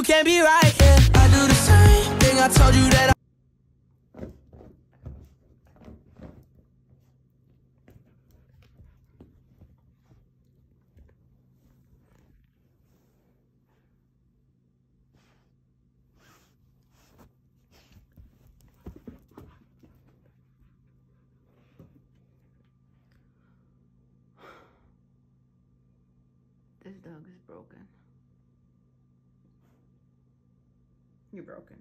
you can't be right. Yeah, I do the same thing. I told you that. I This dog is broken. You're broken.